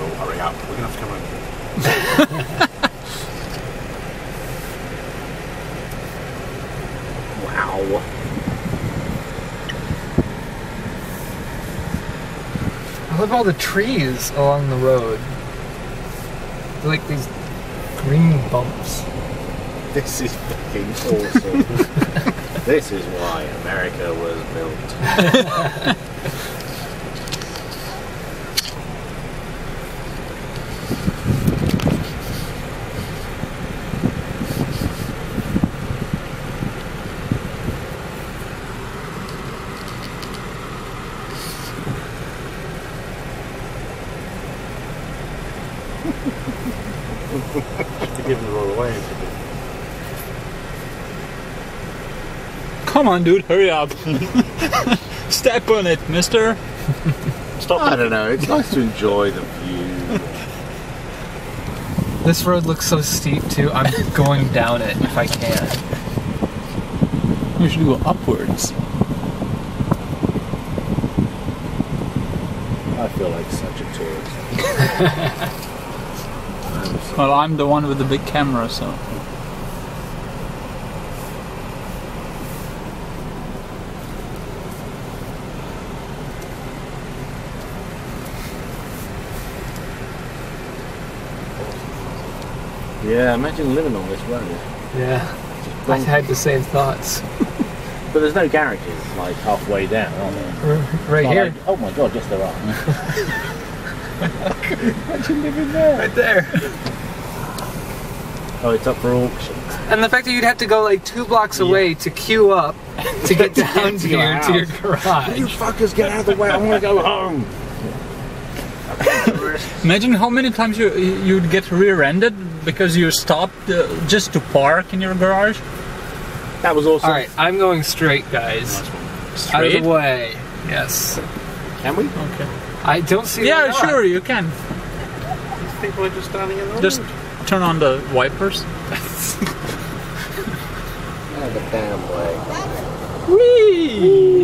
Oh, hurry up. We're going to have to come home. Wow. I love all the trees along the road. They're like these green bumps. This is fucking awesome. this is why America was built. You're giving the road away. Come on, dude, hurry up. Step on it, mister. Stop I don't know, it's nice to enjoy the view. This road looks so steep too. I'm going down it if I can. We should go upwards. I feel like such a tourist. Well, I'm the one with the big camera, so. Yeah, imagine living on this road. Yeah. I had the same thoughts. But there's no garages like halfway down, are there? Right here. like- oh my god, yes there are. imagine living there. Right there. Oh, it's up for auction. And the fact that you'd have to go like two blocks away to queue up to get down to your here to your garage. You garage. fuckers get out of the way, I want to go home. Imagine how many times you you'd get rear-ended because you stopped uh, just to park in your garage. That was awesome. All right, I'm going straight, guys. Out of Straight. the way. Yes. Can we? Okay. I don't see. Yeah, sure, you can. People are just standing in the Just road. turn on the wipers. Out the damn way. Whee!